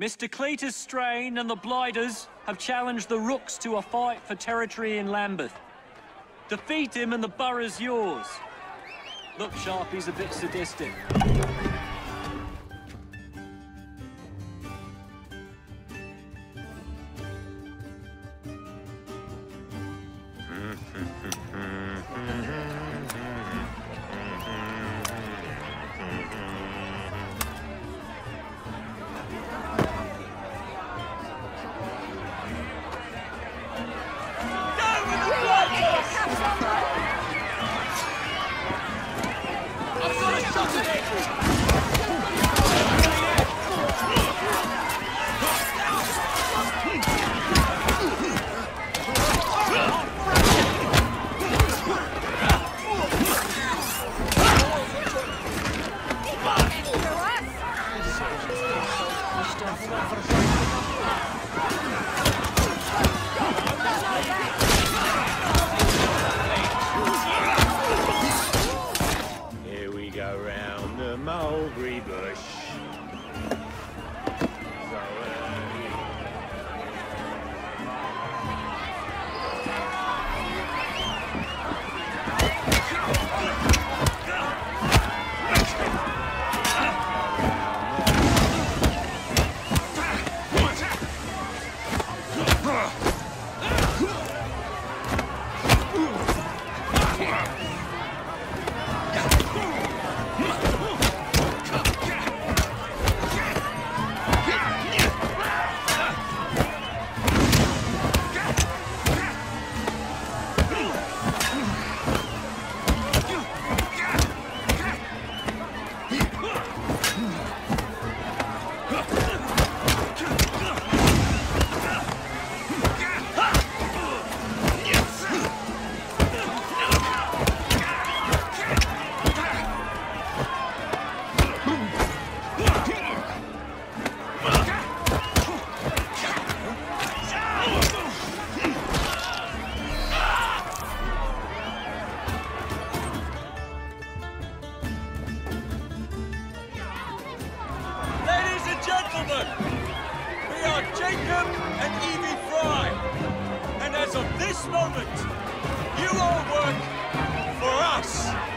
Mr. Cletus Strain and the Blighters have challenged the Rooks to a fight for territory in Lambeth. Defeat him and the borough's yours. Look, Sharpie's a bit sadistic. Mulberry bush. And Evie Frye. And as of this moment, you all work for us.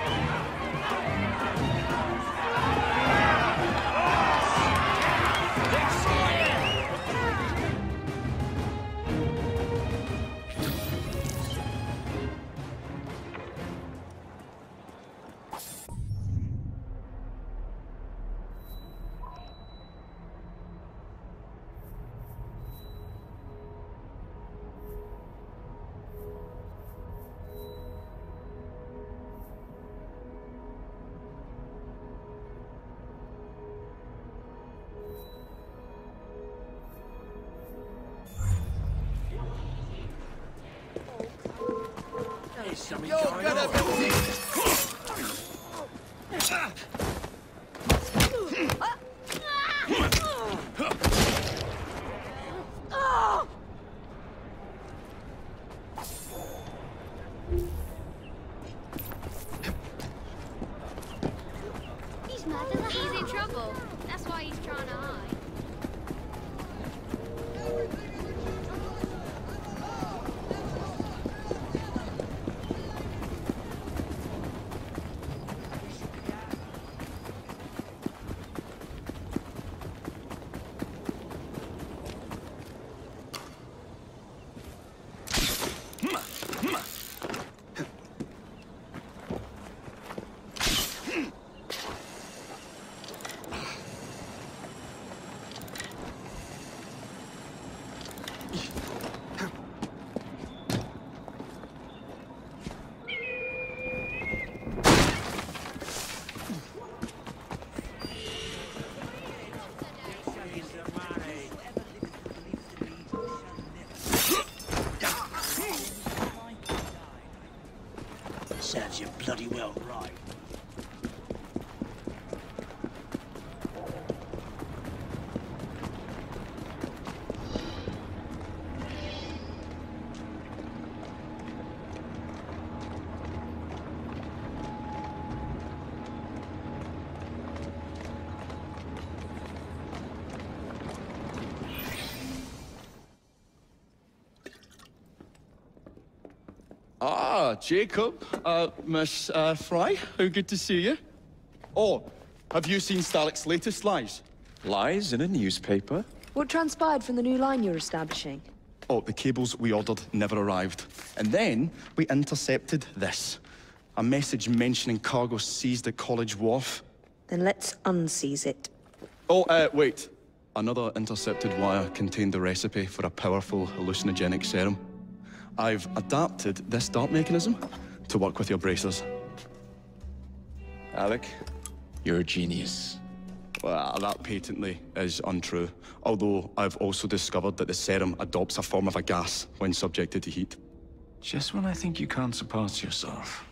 Ah, Jacob. Uh, Miss uh, Frye, how good to see you. Oh, have you seen Starrick's latest lies? Lies in a newspaper? What transpired from the new line you're establishing? Oh, the cables we ordered never arrived. And then we intercepted this. A message mentioning cargo seized at College Wharf. Then let's unseize it. Oh, uh, wait. Another intercepted wire contained the recipe for a powerful hallucinogenic serum. I've adapted this dart mechanism to work with your bracers. Alec, you're a genius. Well, that patently is untrue. Although I've also discovered that the serum adopts a form of a gas when subjected to heat. Just when I think you can't surpass yourself.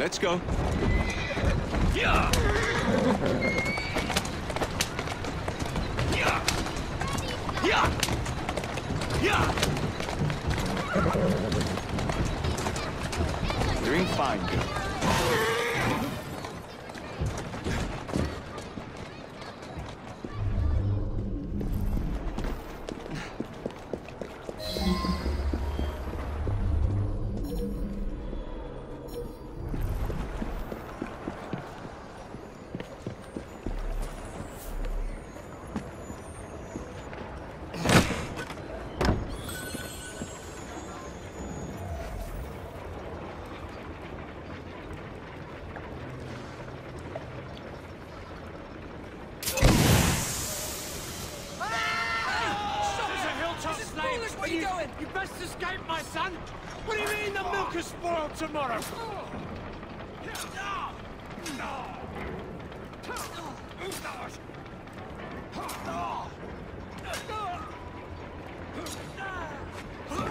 Let's go. Doing fine, I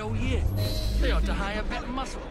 All year. They ought to hire better muscle.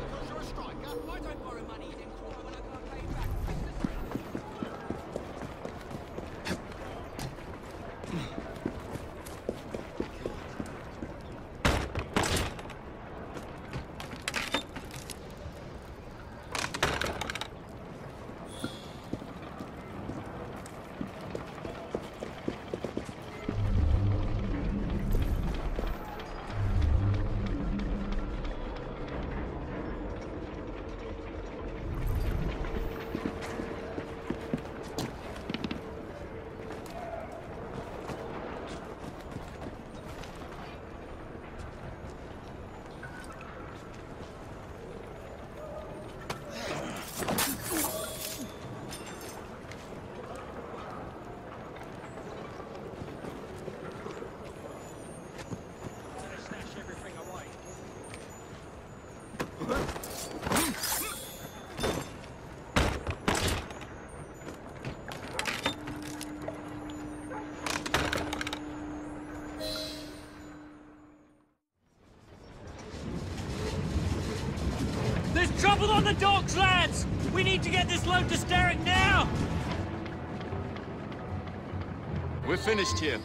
Trouble on the docks, lads! We need to get this load to Starrick now! We're finished here.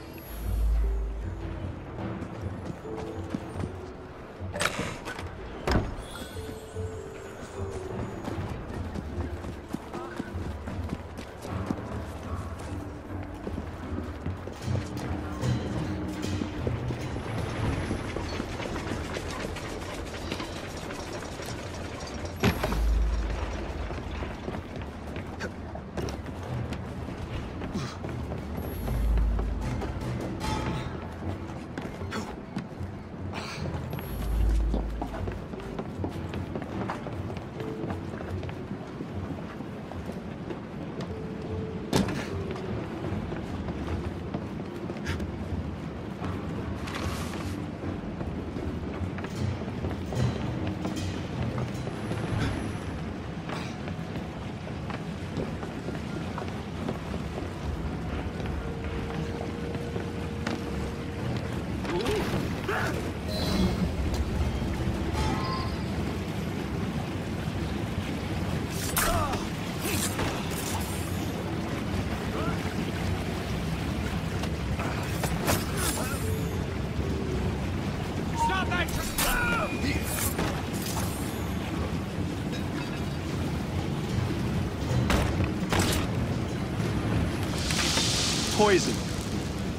poison.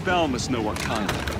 Val must know what kind.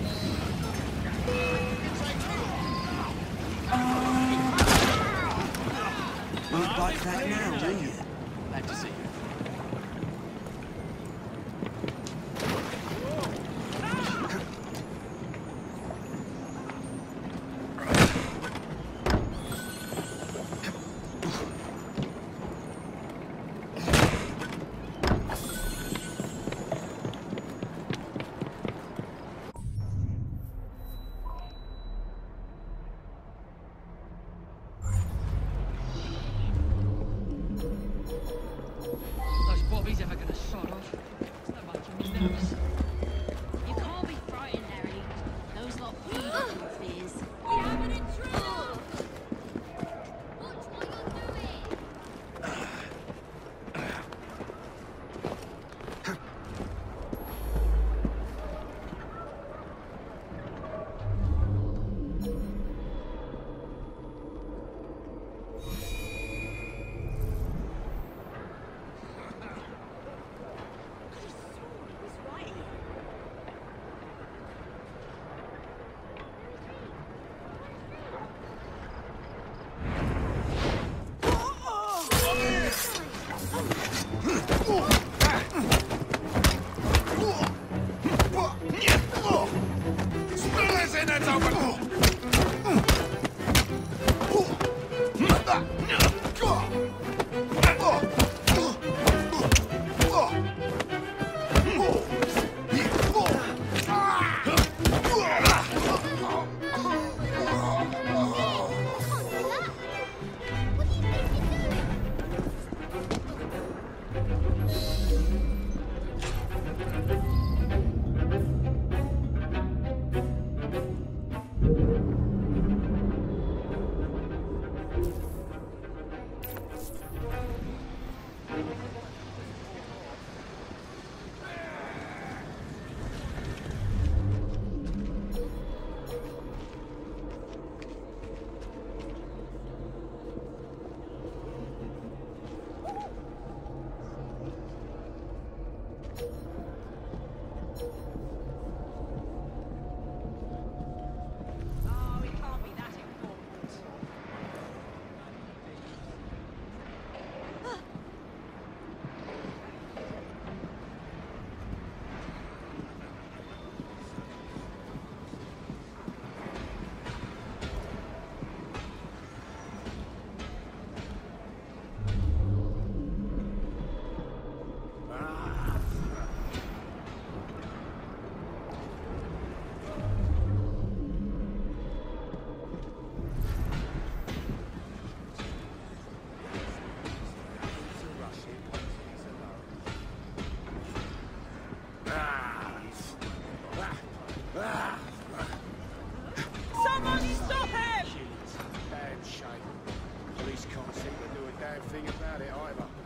bad thing about it either.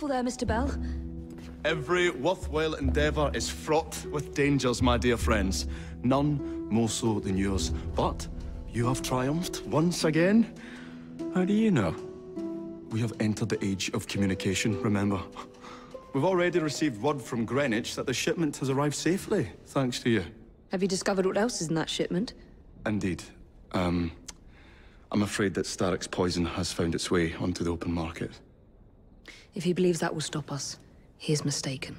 Careful there, Mr. Bell. Every worthwhile endeavour is fraught with dangers, my dear friends. None more so than yours. But you have triumphed once again. How do you know? We have entered the age of communication, remember? We've already received word from Greenwich that the shipment has arrived safely, thanks to you. Have you discovered what else is in that shipment? Indeed. Um, I'm afraid that Starrick's poison has found its way onto the open market. If he believes that will stop us, he is mistaken.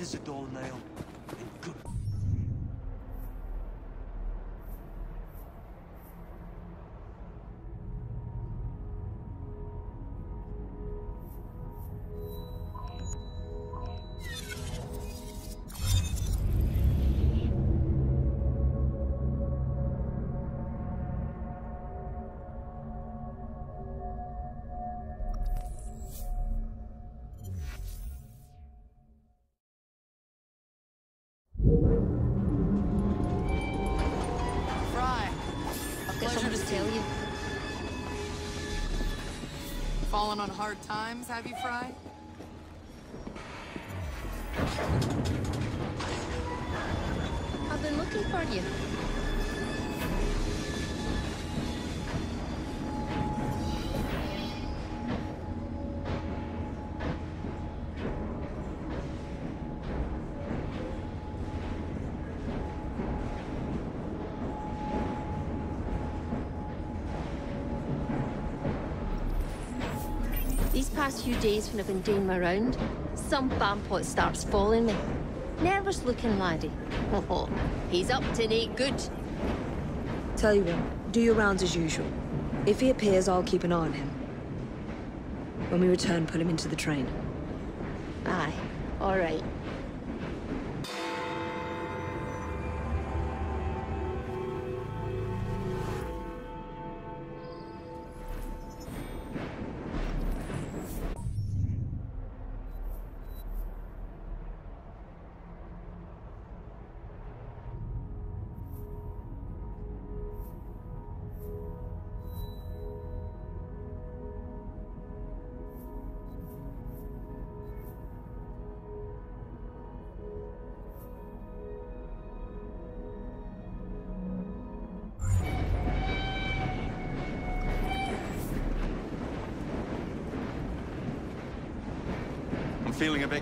As a doornail. And good. Fallen on hard times, have you, Frye? I've been looking for you. Days when I've been doing my round, some bampot starts following me. Nervous looking laddie. Oh, he's up to no good. Tell you what, do your rounds as usual. If he appears, I'll keep an eye on him. When we return, put him into the train. Aye, all right.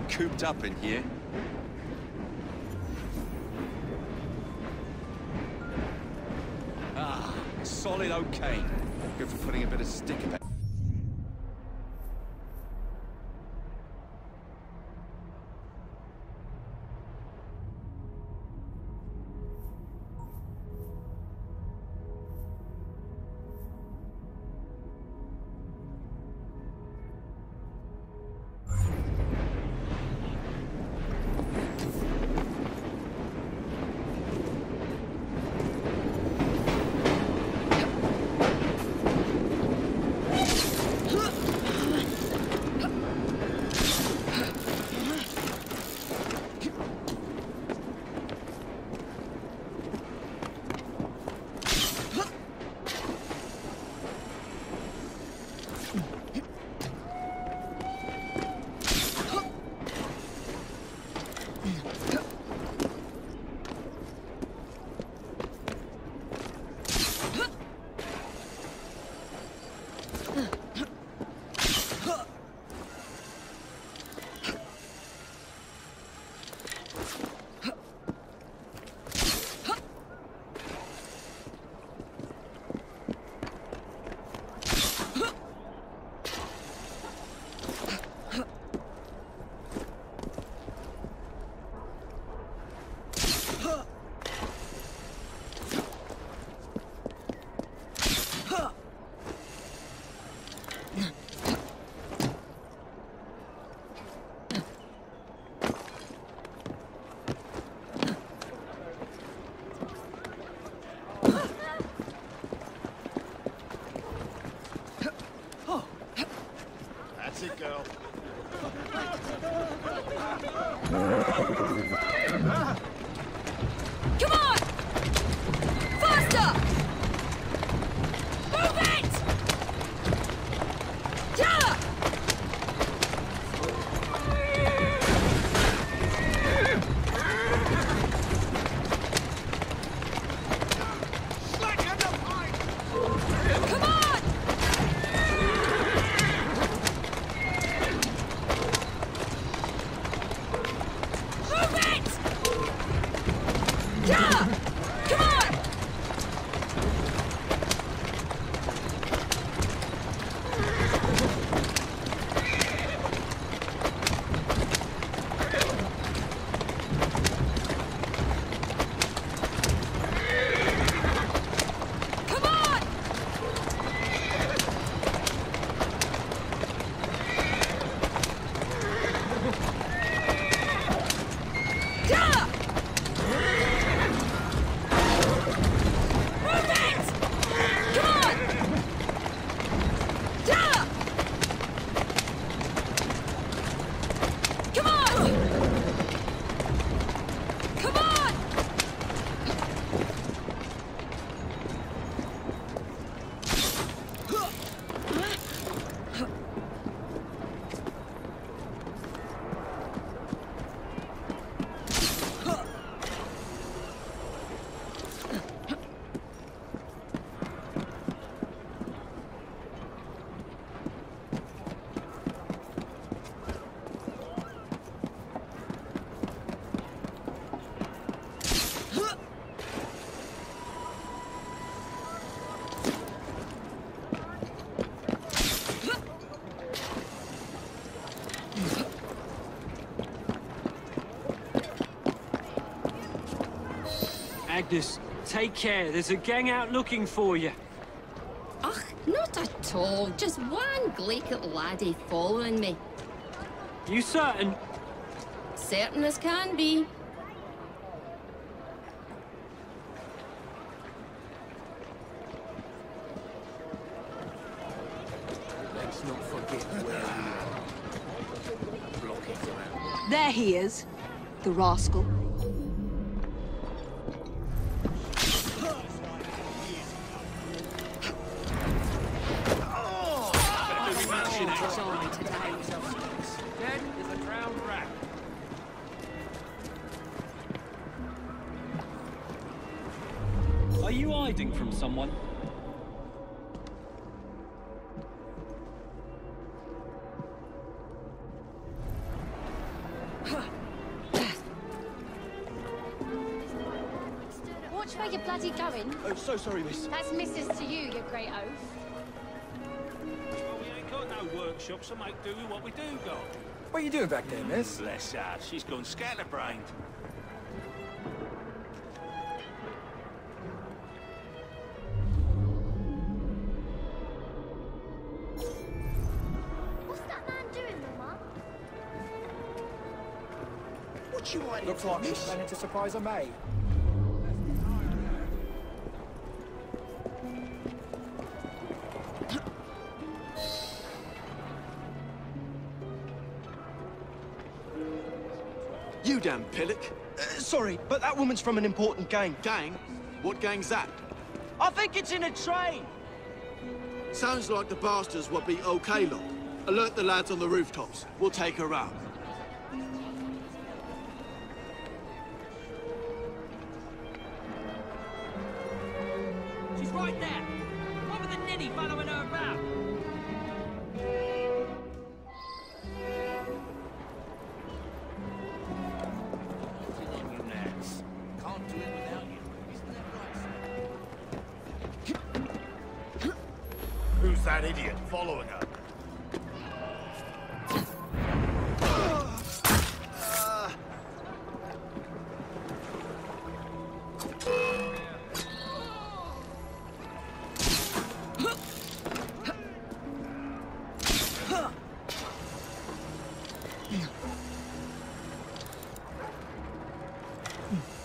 Cooped up in here. Ah, solid okay. Good for putting a bit of stick about. Agnes, take care. There's a gang out looking for you. Ugh, not at all. Just one glaikit laddie following me. You certain? Certain as can be. Let's not forget where we are. Blockades around. There he is. The rascal. Someone? Watch where you're bloody going. Oh, so sorry, miss. That's missus to you, you great oaf. Well, we ain't got no workshop, so make do with what we do got. What are you doing back there, miss? Bless her, she's gone scatterbrained. What you want? Looks like he's planning to surprise a mate. You damn pillock. Uh, sorry, but that woman's from an important gang. Gang? What gang's that? I think it's in a train. Sounds like the bastards will be okay lot. Alert the lads on the rooftops. We'll take her out. Mm-hmm.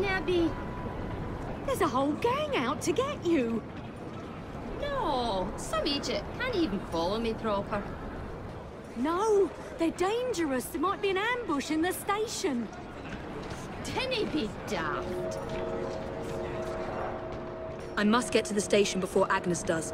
Why wouldn't I be? There's a whole gang out to get you. No, some idiot can't even follow me proper. No, they're dangerous. There might be an ambush in the station. Dinny be daft. I must get to the station before Agnes does.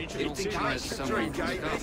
It's the original It's the